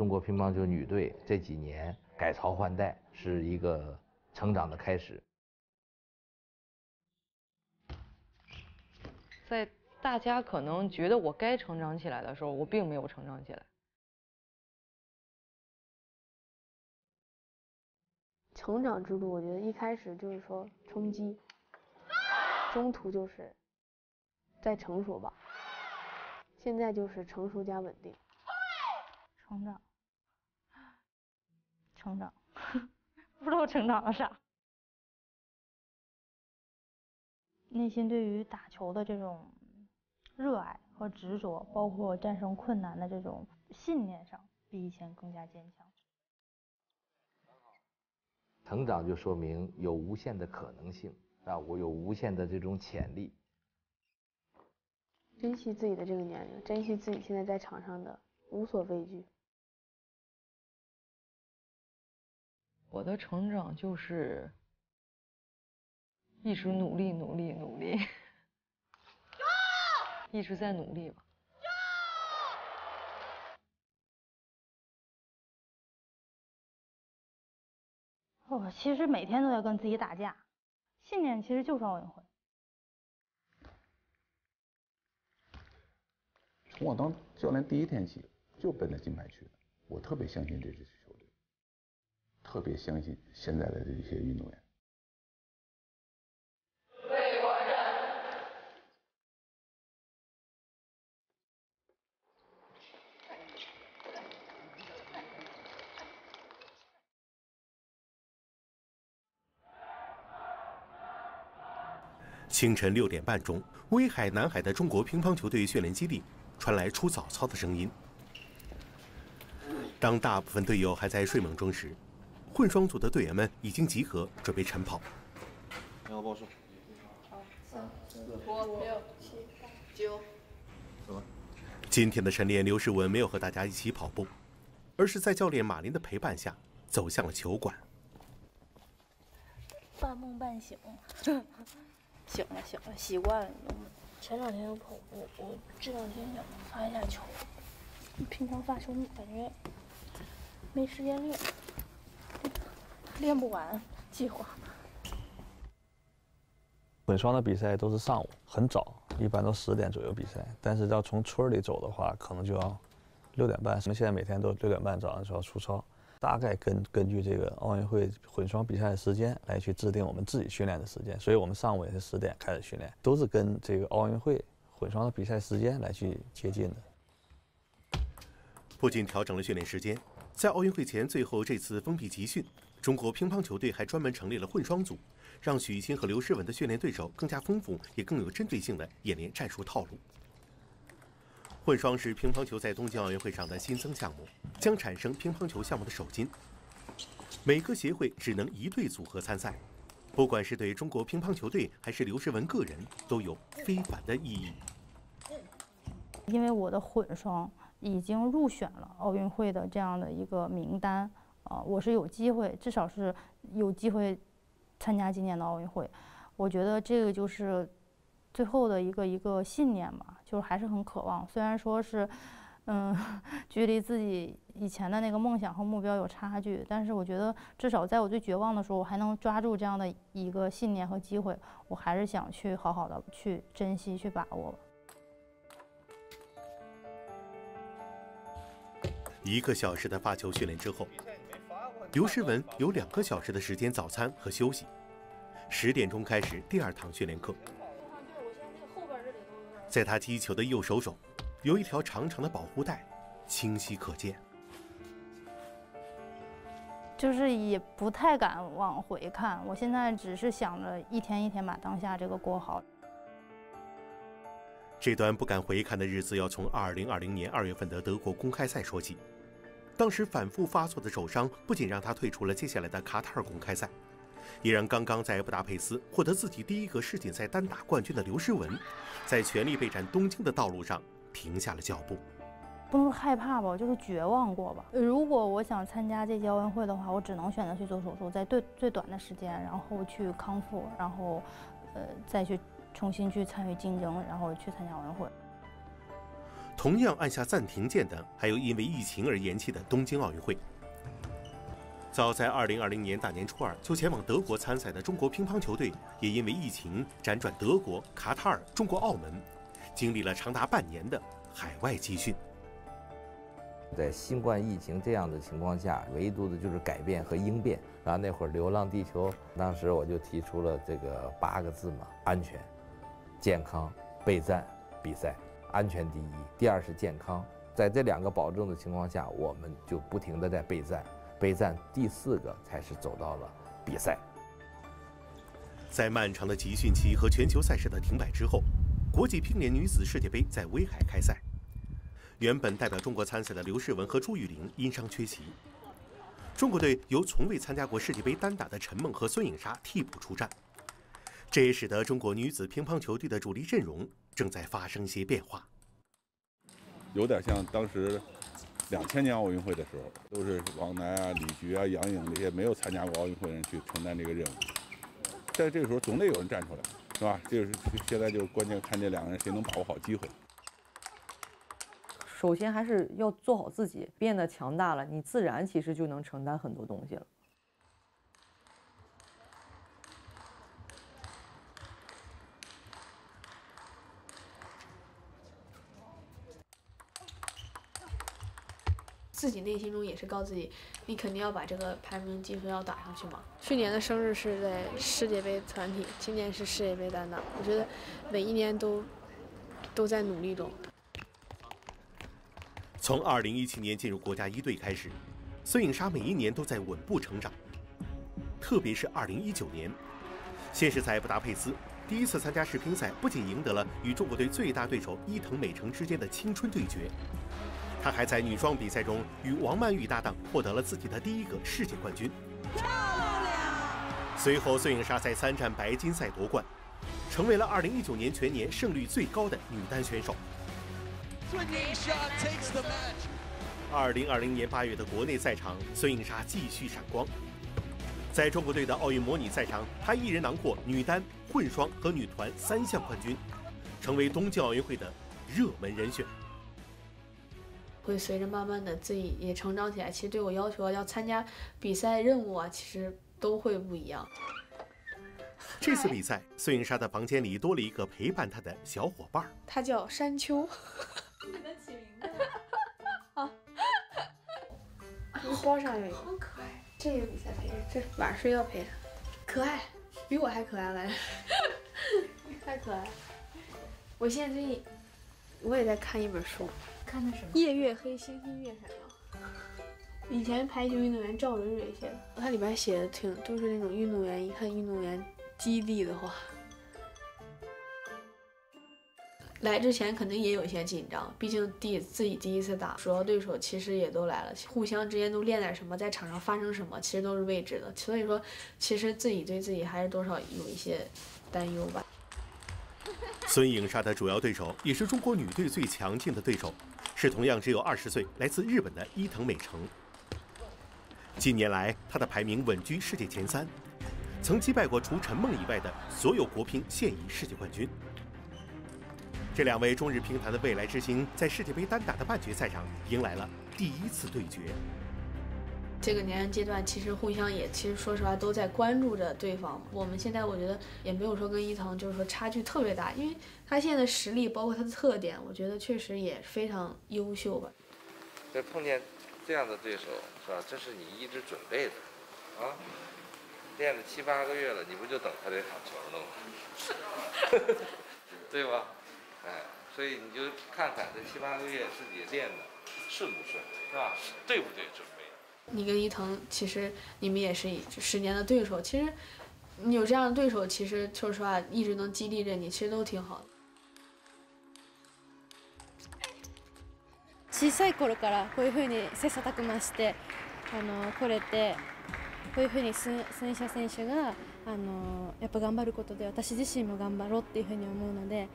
中国乒乓球女队这几年改朝换代，是一个成长的开始。在大家可能觉得我该成长起来的时候，我并没有成长起来。成长之路，我觉得一开始就是说冲击，中途就是再成熟吧。现在就是成熟加稳定。成长，成长，不知道成长了啥。内心对于打球的这种热爱和执着，包括战胜困难的这种信念上，比以前更加坚强。成长就说明有无限的可能性啊，我有无限的这种潜力。珍惜自己的这个年龄，珍惜自己现在在场上的无所畏惧。我的成长就是。一直努力，努力，努力，一直在努力吧。我其实每天都在跟自己打架，信念其实就是奥运会。从我当教练第一天起，就奔着金牌去的。我特别相信这支球队，特别相信现在的这些运动员。清晨六点半钟，威海南海的中国乒乓球队训练基地传来出早操的声音。当大部分队友还在睡梦中时，混双组的队员们已经集合，准备晨跑。你好，报数。好，三、四、五、六、七、八、九。走吧。今天的晨练，刘诗雯没有和大家一起跑步，而是在教练马林的陪伴下走向了球馆。半梦半醒。醒了醒了，习惯了。前两天有跑步，我这两天想发一下球。平常发球感觉没时间练，练不完计划。混双的比赛都是上午，很早，一般都十点左右比赛。但是要从村里走的话，可能就要六点半。我们现在每天都六点半早上就要出操。大概根根据这个奥运会混双比赛的时间来去制定我们自己训练的时间，所以我们上午也是十点开始训练，都是跟这个奥运会混双的比赛时间来去接近的。不仅调整了训练时间，在奥运会前最后这次封闭集训，中国乒乓球队还专门成立了混双组，让许昕和刘诗雯的训练对手更加丰富，也更有针对性的演练战术套路。混双是乒乓球在东京奥运会上的新增项目，将产生乒乓球项目的首金。每个协会只能一对组合参赛，不管是对中国乒乓球队还是刘诗雯个人，都有非凡的意义。因为我的混双已经入选了奥运会的这样的一个名单，啊，我是有机会，至少是有机会参加今年的奥运会。我觉得这个就是。最后的一个一个信念吧，就是还是很渴望。虽然说是，嗯，距离自己以前的那个梦想和目标有差距，但是我觉得至少在我最绝望的时候，我还能抓住这样的一个信念和机会，我还是想去好好的去珍惜、去把握。一个小时的发球训练之后，刘诗雯有两个小时的时间早餐和休息。十点钟开始第二堂训练课。在他击球的右手肘，有一条长长的保护带，清晰可见。就是也不太敢往回看，我现在只是想着一天一天把当下这个过好。这段不敢回看的日子，要从2020年2月份的德国公开赛说起。当时反复发作的手伤，不仅让他退出了接下来的卡塔尔公开赛。也让刚刚在布达佩斯获得自己第一个世锦赛单打冠军的刘诗雯，在全力备战东京的道路上停下了脚步。不能害怕吧，就是绝望过吧。如果我想参加这届奥运会的话，我只能选择去做手术，在最最短的时间，然后去康复，然后，呃，再去重新去参与竞争，然后去参加奥运会。同样按下暂停键的，还有因为疫情而延期的东京奥运会。早在2020年大年初二就前往德国参赛的中国乒乓球队，也因为疫情辗转德国、卡塔尔、中国澳门，经历了长达半年的海外集训。在新冠疫情这样的情况下，唯独的就是改变和应变。然后那会儿《流浪地球》，当时我就提出了这个八个字嘛：安全、健康、备战、比赛。安全第一，第二是健康。在这两个保证的情况下，我们就不停地在备战。备战第四个才是走到了比赛。在漫长的集训期和全球赛事的停摆之后，国际乒联女子世界杯在威海开赛。原本代表中国参赛的刘诗雯和朱雨玲因伤缺席，中国队由从未参加过世界杯单打的陈梦和孙颖莎替补出战，这也使得中国女子乒乓球队的主力阵容正在发生些变化。有点像当时两千年奥运会的时候，都是王楠啊、李菊啊、杨颖这些没有参加过奥运会的人去承担这个任务，在这个时候总得有人站出来，是吧？就是现在就是关键看这两个人谁能把握好机会。首先还是要做好自己，变得强大了，你自然其实就能承担很多东西了。自己内心中也是告诉自己，你肯定要把这个排名积分要打上去嘛。去年的生日是在世界杯团体，今年是世界杯单打。我觉得每一年都都在努力中。从2017年进入国家一队开始，孙颖莎每一年都在稳步成长。特别是2019年，先是在布达佩斯第一次参加世乒赛，不仅赢得了与中国队最大对手伊藤美诚之间的青春对决，她还在女双比赛中与王曼玉搭档，获得了自己的第一个世界冠军。漂亮！随后，孙颖莎在三站白金赛夺冠，成为了2019年全年胜率最高的女单选手。2020年8月的国内赛场，孙颖莎继续闪光。在中国队的奥运模拟赛场，她一人囊括女单、混双和女团三项冠军，成为东京奥运会的热门人选。会随着慢慢的自己也成长起来，其实对我要求要参加比赛任务啊，其实都会不一样。这次比赛，孙颖莎的房间里多了一个陪伴她的小伙伴，他叫山丘。给他起名字。啊，包上有一个，好可爱。这个比赛陪着，这晚上睡觉陪着，可爱，比我还可爱来着，太可爱。我现在最近我也在看一本书，看的什么？夜月黑，星星越闪耀。以前排球运动员赵蕊蕊写的，它里边写的挺都是那种运动员，一看运动员激励的话。来之前肯定也有一些紧张，毕竟第自己第一次打，主要对手其实也都来了，互相之间都练点什么，在场上发生什么，其实都是未知的。所以说，其实自己对自己还是多少有一些担忧吧。孙颖莎的主要对手也是中国女队最强劲的对手，是同样只有二十岁、来自日本的伊藤美诚。近年来，他的排名稳居世界前三，曾击败过除陈梦以外的所有国乒现役世界冠军。这两位中日乒坛的未来之星，在世界杯单打的半决赛上迎来了第一次对决。这个年龄阶段，其实互相也，其实说实话都在关注着对方。我们现在我觉得也没有说跟伊藤就是说差距特别大，因为他现在的实力，包括他的特点，我觉得确实也非常优秀吧。这碰见这样的对手，是吧？这是你一直准备的，啊，练了七八个月了，你不就等他这场球呢吗？对吧？哎，所以你就看看这七八个月自己练的顺不顺，是吧？对不对准？你跟伊藤其实你们也是十年的对手，其实你有这样的对手，其实说实话一直能激励着你，其实都挺好的。小さい頃からこういうふうに切磋琢磨してあのこれてこういうふうにスンシャ選手があのやっぱ頑張ることで私自身も頑張ろうっていうふうに思うので。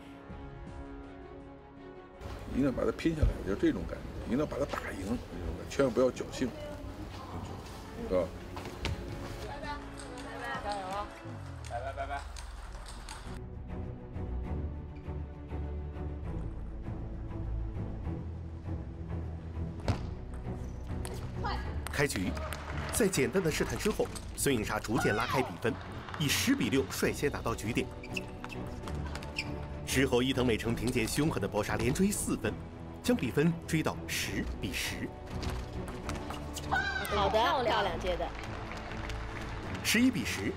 一定要把它拼下来，就这种感觉，一定要把它打赢，千万不要侥幸， 拜拜拜拜加油啊拜拜拜拜开局在简单的试探之后孙颖莎逐渐拉开比分以十比六率先打到局点。之后伊藤美诚凭借凶狠的搏杀连追四分将比分追到十比十。好的，漂亮接的。十一比十，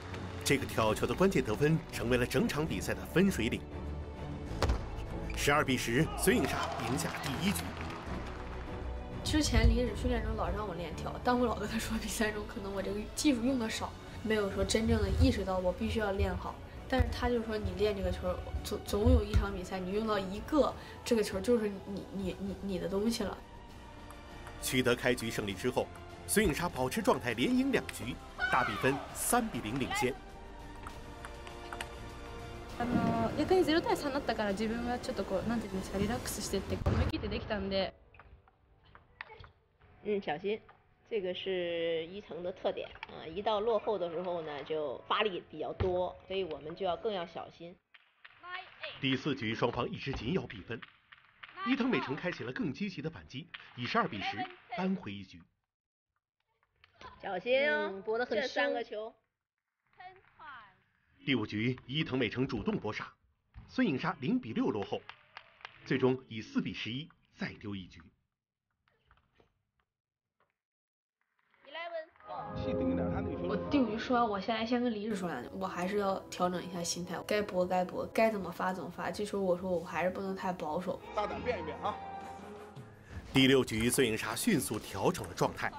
这个挑球的关键得分成为了整场比赛的分水岭。十二比十，孙颖莎赢下第一局。之前离职训练中老让我练跳，但我老跟他说，比赛中可能我这个技术用的少，没有说真正的意识到我必须要练好。但是他就说，你练这个球，总总有一场比赛你用到一个这个球，就是你你你你的东西了。取得开局胜利之后，孙颖莎保持状态，连赢两局，大比分三比零领先。あの逆に0対3だったから自分はちょっとこうなんていうんですかリラックスしてって思い切ってできたんで。嗯，小心，这个是伊藤的特点啊！一到落后的时候呢，就发力比较多，所以我们就要更要小心。第四局双方一直紧咬比分，伊藤美诚开启了更积极的反击，以十二比十扳回一局。 小心哦，搏得很这三个球。第五局，伊藤美诚主动搏杀，孙颖莎零比六落后，最终以四比十一再丢一局。我第五局说完，我现在先跟李指说两句，我还是要调整一下心态，该搏该搏，该怎么发怎么发。这时候我说我还是不能太保守，大胆变一变啊！第六局，孙颖莎迅速调整了状态，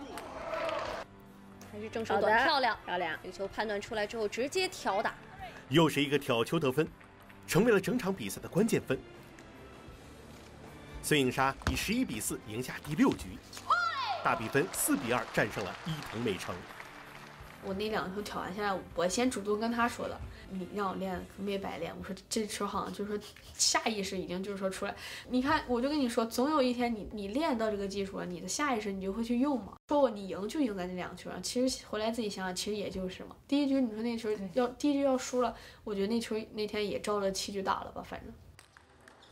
还是正手短漂亮漂亮，这个球判断出来之后直接挑打，又是一个挑球得分，成为了整场比赛的关键分。孙颖莎以十一比四赢下第六局。大比分四比二战胜了伊藤美诚。我那两球挑完下来，我先主动跟他说的，你让我练可没白练。我说这球好像就是说下意识已经就是说出来。你看，我就跟你说，总有一天你你练到这个技术了，你的下意识你就会去用嘛。说我你赢就赢在那两球上，其实回来自己想想，其实也就是嘛。第一局你说那球要第一局要输了，我觉得那球那天也照着七局打了吧，反正。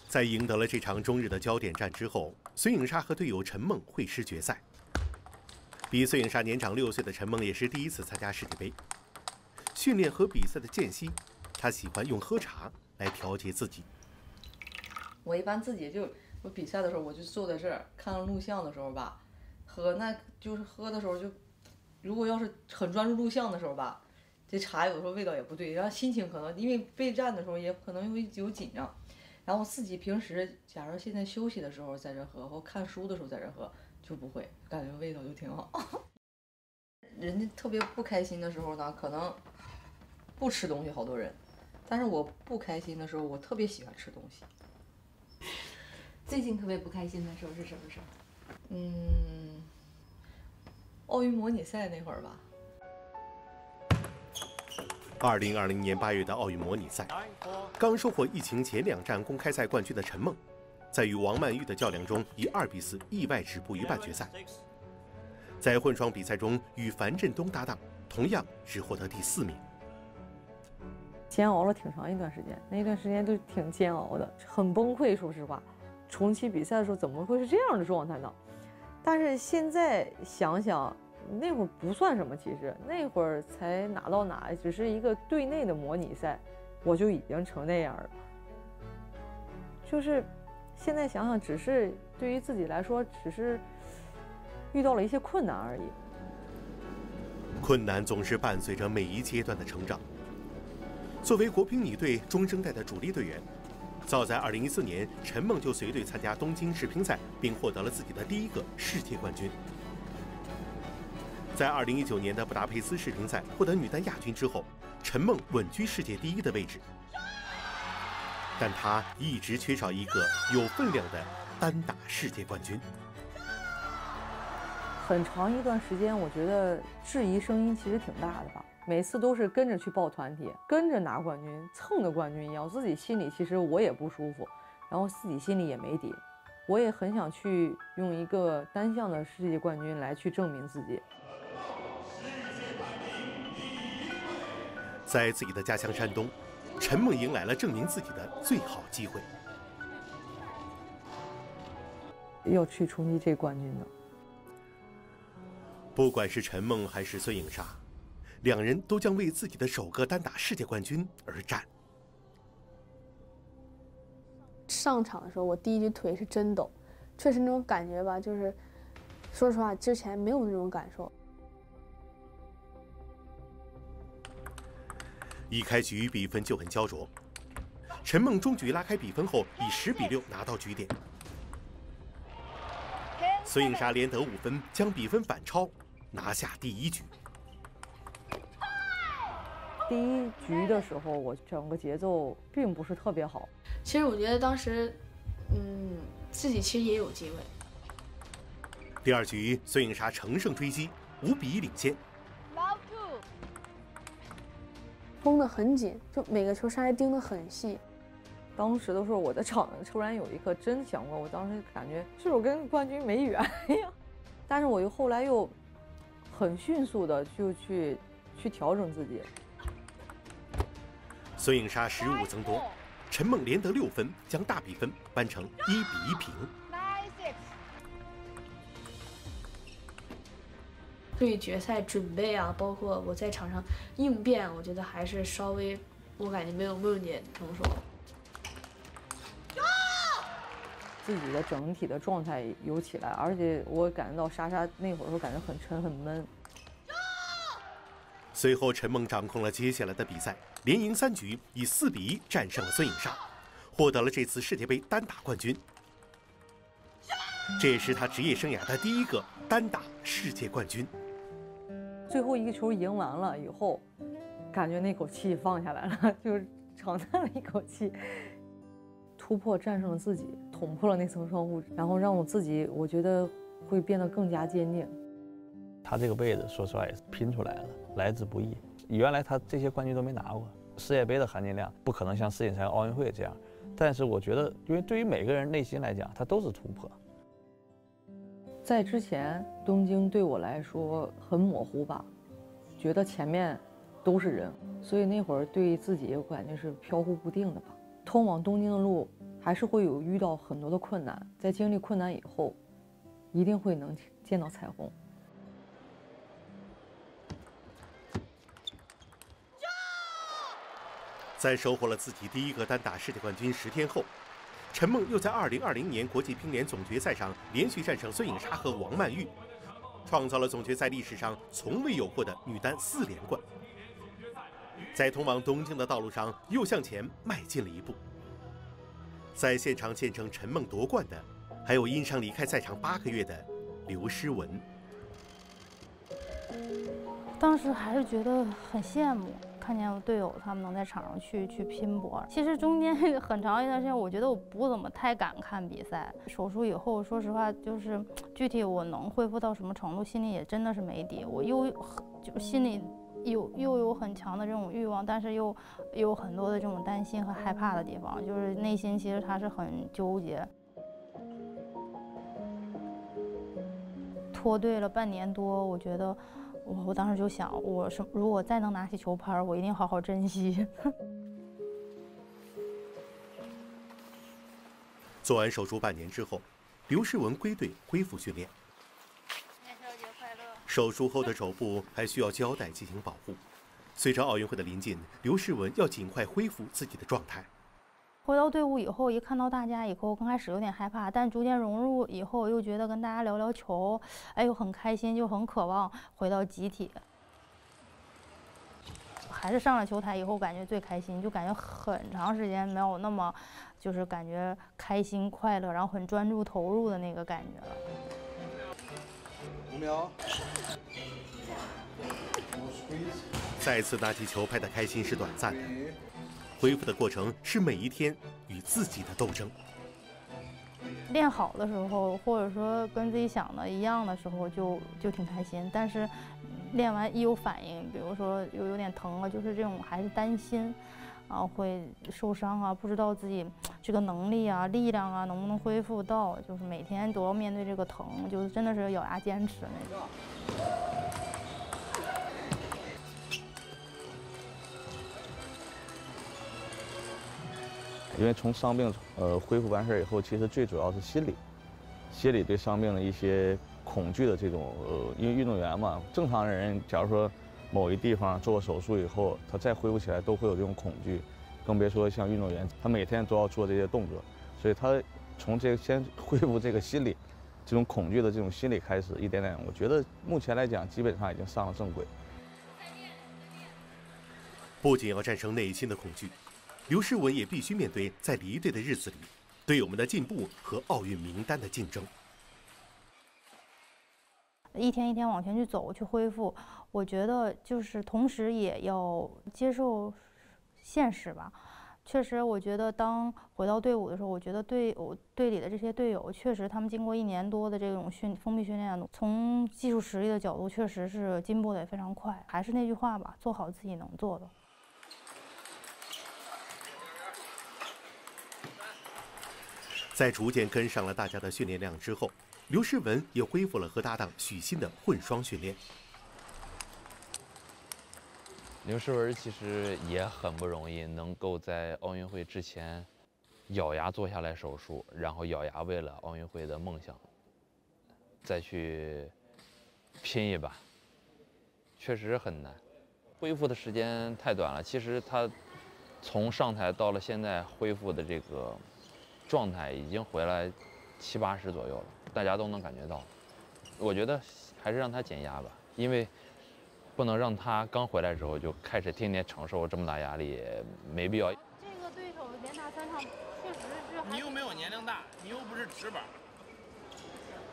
在赢得了这场中日的焦点战之后，孙颖莎和队友陈梦会师决赛。比孙颖莎年长六岁的陈梦也是第一次参加世界杯。训练和比赛的间隙，他喜欢用喝茶来调节自己。我一般自己就我比赛的时候，我就坐在这儿看录像的时候吧，喝那就是喝的时候就，如果要是很专注录像的时候吧，这茶有的时候味道也不对，然后心情可能因为备战的时候也可能会有紧张，然后自己平时假如现在休息的时候在这喝，或看书的时候在这喝。就不会感觉味道就挺好。人家特别不开心的时候呢，可能不吃东西，好多人。但是我不开心的时候，我特别喜欢吃东西。最近特别不开心的时候是什么时候？嗯，奥运模拟赛那会儿吧。二零二零年八月的奥运模拟赛，刚收获疫情前两站公开赛冠军的陈梦。在与王曼玉的较量中，以二比四意外止步于半决赛。在混双比赛中，与樊振东搭档，同样只获得第四名。煎熬了挺长一段时间，那段时间都挺煎熬的，很崩溃。说实话，重启比赛的时候怎么会是这样的状态呢？但是现在想想，那会儿不算什么，其实那会儿才哪到哪，只是一个队内的模拟赛，我就已经成那样了，就是。现在想想，只是对于自己来说，只是遇到了一些困难而已。困难总是伴随着每一阶段的成长。作为国乒女队中生代的主力队员，早在2014年，陈梦就随队参加东京世乒赛，并获得了自己的第一个世界冠军。在2019年的布达佩斯世乒赛获得女单亚军之后，陈梦稳居世界第一的位置。但她一直缺少一个有分量的单打世界冠军。很长一段时间，我觉得质疑声音其实挺大的吧。每次都是跟着去报团体，跟着拿冠军，蹭的冠军一样。自己心里其实我也不舒服，然后自己心里也没底。我也很想去用一个单项的世界冠军来去证明自己。在自己的家乡山东。陈梦迎来了证明自己的最好机会，要去冲击这冠军的。不管是陈梦还是孙颖莎，两人都将为自己的首个单打世界冠军而战。上场的时候，我第一局腿是真抖，确实那种感觉吧，就是说实话，之前没有那种感受。一开局比分就很焦灼，陈梦中局拉开比分后，以十比六拿到局点。孙颖莎连得五分，将比分反超，拿下第一局。第一局的时候，我整个节奏并不是特别好。其实我觉得当时，嗯，自己其实也有机会。第二局，孙颖莎乘胜追击，五比一领先。封得很紧，就每个球杀来盯得很细。当时的时候，我在场上突然有一刻真想过，我当时感觉是我跟冠军没缘呀。但是我又后来又很迅速的就去去调整自己。孙颖莎失误增多，陈梦连得六分，将大比分扳成一比一平。对决赛准备啊，包括我在场上应变，我觉得还是稍微，我感觉没有梦姐成熟。自己的整体的状态有起来，而且我感觉到莎莎那会儿时候感觉很沉很闷。随后，陈梦掌控了接下来的比赛，连赢三局，以四比一战胜了孙颖莎，获得了这次世界杯单打冠军。这也是她职业生涯的第一个单打世界冠军。最后一个球赢完了以后，感觉那口气放下来了，就是长叹了一口气。突破战胜了自己，捅破了那层窗户，然后让我自己，我觉得会变得更加坚定。他这个位置，说实话也是拼出来的，来之不易。原来他这些冠军都没拿过，世界杯的含金量不可能像世锦赛、奥运会这样。但是我觉得，因为对于每个人内心来讲，他都是突破。在之前，东京对我来说很模糊吧，觉得前面都是人，所以那会儿对自己我感觉是飘忽不定的吧。通往东京的路还是会有遇到很多的困难，在经历困难以后，一定会能见到彩虹。在收获了自己第一个单打世界冠军十天后，陈梦又在2020年国际乒联总决赛上连续战胜孙颖莎和王曼玉，创造了总决赛历史上从未有过的女单四连冠。在通往东京的道路上，又向前迈进了一步。在现场见证陈梦夺冠的，还有因伤离开赛场八个月的刘诗雯。当时还是觉得很羡慕。看见队友他们能在场上去去拼搏，其实中间 很长一段时间，我觉得我不怎么太敢看比赛。手术以后，说实话，就是 具体我能恢复到什么程度，心里也真的是没底。我又就心里有又有很强的这种欲望，但是又有很多的这种担心和害怕的地方，就是内心其实他是很纠结。拖队了半年多，我觉得。我我当时就想，我是如果再能拿起球拍，我一定好好珍惜。做完手术半年之后，刘诗雯归队恢复训练。元宵节快乐！手术后的肘部还需要胶带进行保护。随着奥运会的临近，刘诗雯要尽快恢复自己的状态。回到队伍以后，一看到大家以后，刚开始有点害怕，但逐渐融入以后，又觉得跟大家聊聊球，哎，又很开心，就很渴望回到集体。还是上了球台以后，感觉最开心，就感觉很长时间没有那么，就是感觉开心快乐，然后很专注投入的那个感觉了。五秒。再次拿起球拍的开心是短暂的。恢复的过程是每一天与自己的斗争。练好的时候，或者说跟自己想的一样的时候，就就挺开心。但是练完一有反应，比如说有有点疼了，就是这种还是担心啊会受伤啊，不知道自己这个能力啊、力量啊能不能恢复到，就是每天都要面对这个疼，就是真的是咬牙坚持那种。因为从伤病呃恢复完事儿以后，其实最主要是心理，心理对伤病的一些恐惧的这种呃，因为运动员嘛，正常人假如说某一地方做过手术以后，他再恢复起来都会有这种恐惧，更别说像运动员，他每天都要做这些动作，所以他从这个先 恢复这个心理，这种恐惧的这种心理开始，一点点，我觉得目前来讲基本上已经上了正轨。不仅要战胜内心的恐惧，刘诗雯也必须面对在离队的日子里，队友们的进步和奥运名单的竞争。一天一天往前去走，去恢复。我觉得就是同时也要接受现实吧。确实，我觉得当回到队伍的时候，我觉得队我队里的这些队友，确实他们经过一年多的这种训封闭训练，从技术实力的角度，确实是进步的也非常快。还是那句话吧，做好自己能做的。在逐渐跟上了大家的训练量之后，刘诗雯也恢复了和搭档许昕的混双训练。刘诗雯其实也很不容易，能够在奥运会之前咬牙做下来手术，然后咬牙为了奥运会的梦想再去拼一把，确实很难。恢复的时间太短了，其实她从上台到了现在恢复的这个。状态已经回来七八十左右了，大家都能感觉到。我觉得还是让他减压吧，因为不能让他刚回来之后就开始天天承受这么大压力，没必要。这个对手连打三场，确实是。你又没有年龄大，你又不是直板，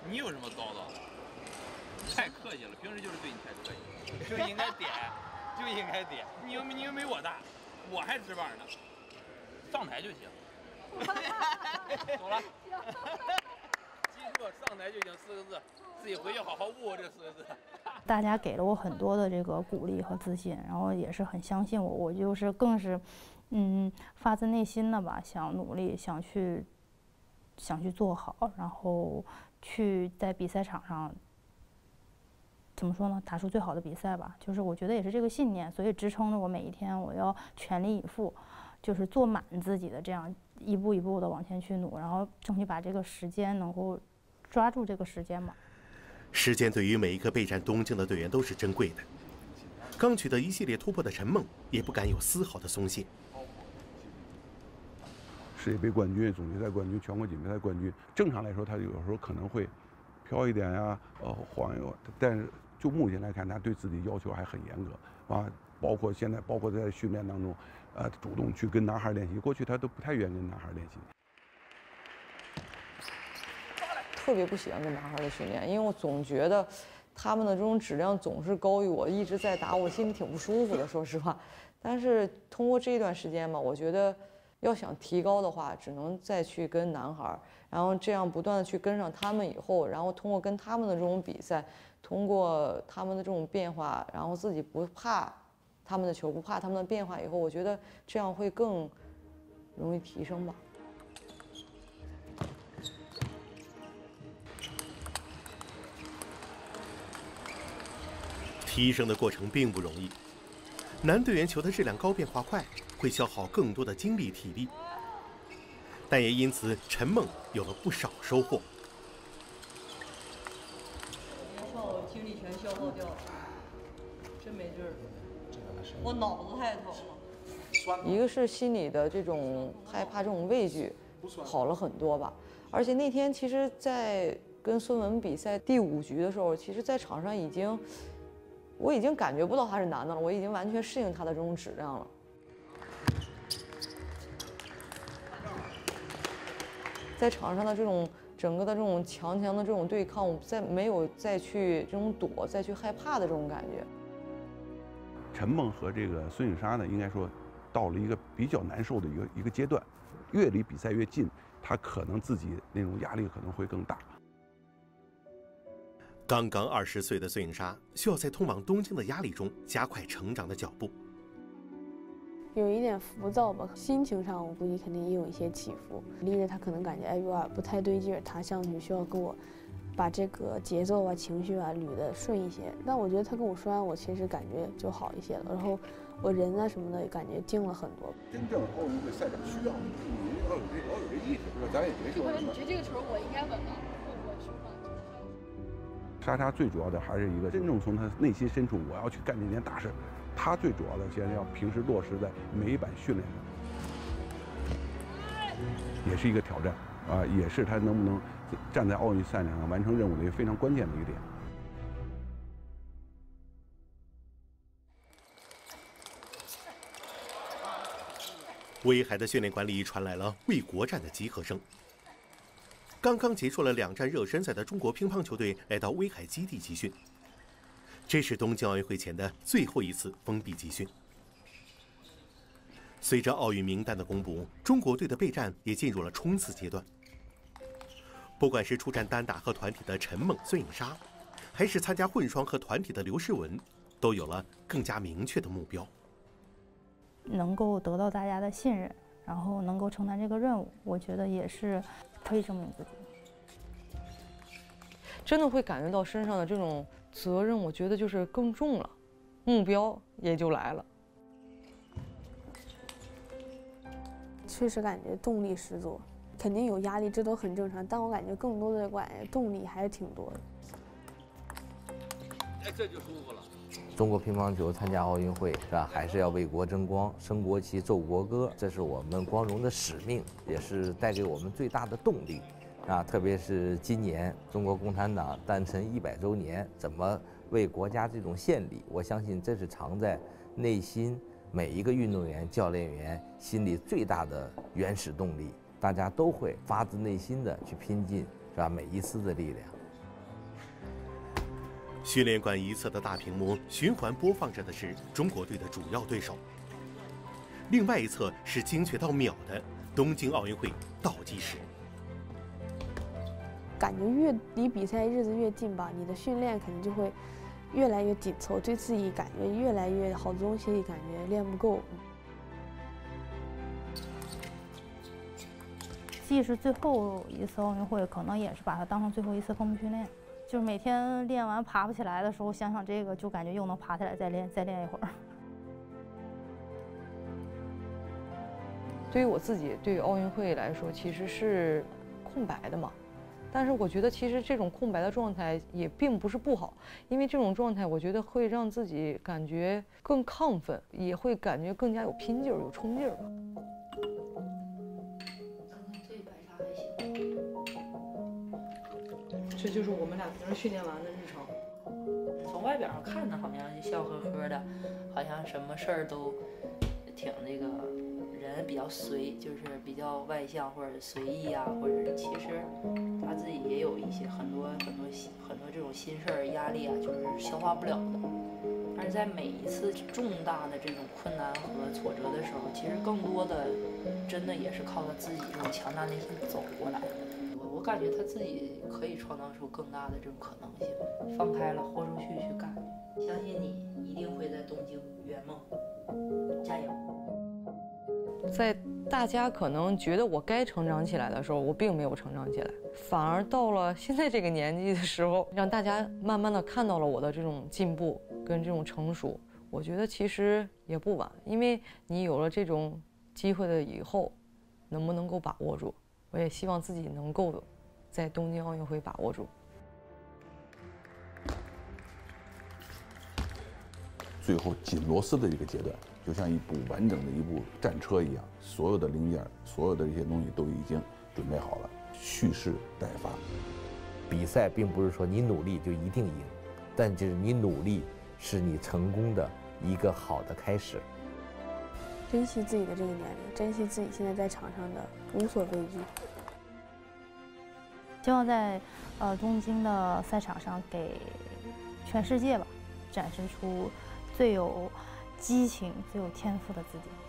你有什么叨叨的？太客气了，平时就是对你太客气，就应该点，就应该点。你又你又没我大，我还直板呢，上台就行。走了，记住上台就行四个字，自己回去好好悟悟这四个字。大家给了我很多的这个鼓励和自信，然后也是很相信我，我就是更是，嗯，发自内心的吧，想努力，想去，想去做好，然后去在比赛场上，怎么说呢，打出最好的比赛吧。就是我觉得也是这个信念，所以支撑着我每一天，我要全力以赴，就是做满自己的这样。一步一步的往前去努，然后争取把这个时间能够抓住这个时间嘛。时间对于每一个备战东京的队员都是珍贵的。刚取得一系列突破的陈梦也不敢有丝毫的松懈。世界杯冠军、总决赛冠军、全国锦标赛冠军，正常来说他有时候可能会飘一点呀，呃晃悠，但是就目前来看，他对自己要求还很严格啊，包括现在，包括在训练当中。呃，主动去跟男孩练习，过去他都不太愿意跟男孩练习。特别不喜欢跟男孩的训练，因为我总觉得他们的这种质量总是高于我，一直在打，我心里挺不舒服的，说实话。但是通过这一段时间嘛，我觉得要想提高的话，只能再去跟男孩，然后这样不断的去跟上他们以后，然后通过跟他们的这种比赛，通过他们的这种变化，然后自己不怕。他们的球不怕他们的变化，以后我觉得这样会更容易提升吧。提升的过程并不容易，男队员球的质量高变化快，会消耗更多的精力体力，但也因此陈梦有了不少收获。我脑子太疼了，一个是心里的这种害怕、这种畏惧好了很多吧。而且那天其实，在跟孙文比赛第五局的时候，其实，在场上已经，我已经感觉不到他是男的了，我已经完全适应他的这种质量了。在场上的这种整个的这种强强的这种对抗，我再没有再去这种躲、再去害怕的这种感觉。陈梦和这个孙颖莎呢，应该说，到了一个比较难受的一个一个阶段，越离比赛越近，她可能自己那种压力可能会更大。刚刚二十岁的孙颖莎，需要在通往东京的压力中加快成长的脚步。有一点浮躁吧，心情上我估计肯定也有一些起伏。离着他可能感觉哎有点不太对劲儿，他上去需要跟我。把这个节奏啊、情绪啊捋得顺一些，但我觉得他跟我说完，我其实感觉就好一些了。然后我人啊什么的感觉静了很多。真正奥运会赛场需要你要有这要有这意识，是吧？咱也别说。你觉得这个球我应该稳吗？莎莎最主要的还是一个真正从她内心深处，我要去干这件大事。她最主要的现在要平时落实在每一板训练上，也是一个挑战啊，也是他能不能站在奥运赛场上完成任务的一个非常关键的一个点。威海的训练馆里传来了为国战的集合声。刚刚结束了两站热身赛的中国乒乓球队来到威海基地集训，这是东京奥运会前的最后一次封闭集训。随着奥运名单的公布，中国队的备战也进入了冲刺阶段。不管是出战单打和团体的陈梦、孙颖莎，还是参加混双和团体的刘诗雯，都有了更加明确的目标。能够得到大家的信任，然后能够承担这个任务，我觉得也是可以证明自己。真的会感觉到身上的这种责任，我觉得就是更重了，目标也就来了。确实感觉动力十足，肯定有压力，这都很正常。但我感觉更多的感觉动力还是挺多的。哎，这就舒服了。中国乒乓球参加奥运会是吧？还是要为国争光、升国旗、奏国歌，这是我们光荣的使命，也是带给我们最大的动力啊！特别是今年中国共产党诞辰一百周年，怎么为国家这种献礼？我相信这是藏在内心每一个运动员、教练员心里最大的原始动力，大家都会发自内心的去拼尽，是吧？每一丝的力量。训练馆一侧的大屏幕循环播放着的是中国队的主要对手，另外一侧是精确到秒的东京奥运会倒计时。感觉越离比赛日子越近吧，你的训练肯定就会越来越紧凑，对自己感觉越来越好多东西感觉练不够。既是最后一次奥运会，可能也是把它当成最后一次封闭训练。就是每天练完爬不起来的时候，想想这个，就感觉又能爬起来，再练，再练一会儿。对于我自己，对于奥运会来说，其实是空白的嘛。但是我觉得，其实这种空白的状态也并不是不好，因为这种状态，我觉得会让自己感觉更亢奋，也会感觉更加有拼劲儿、有冲劲儿吧。这就是我们俩平时训练完的日常。从外表上看着好像笑呵呵的，好像什么事儿都挺那个，人比较随，就是比较外向或者随意啊，或者其实他自己也有一些很多很多很多这种心事儿、压力啊，就是消化不了的。但是在每一次重大的这种困难和挫折的时候，其实更多的真的也是靠他自己这种强大内心走过来的。我我感觉他自己可以创造出更大的这种可能性，放开了豁出去去干，相信你一定会在东京圆梦，加油！在大家可能觉得我该成长起来的时候，我并没有成长起来，反而到了现在这个年纪的时候，让大家慢慢的看到了我的这种进步跟这种成熟。我觉得其实也不晚，因为你有了这种机会的以后，能不能够把握住？我也希望自己能够在东京奥运会把握住。最后紧螺丝的一个阶段，就像一部完整的一部战车一样，所有的零件、所有的这些东西都已经准备好了，蓄势待发。比赛并不是说你努力就一定赢，但就是你努力是你成功的一个好的开始。珍惜自己的这个年龄，珍惜自己现在在场上的无所畏惧。希望在呃东京的赛场上给全世界吧展示出最有激情、最有天赋的自己。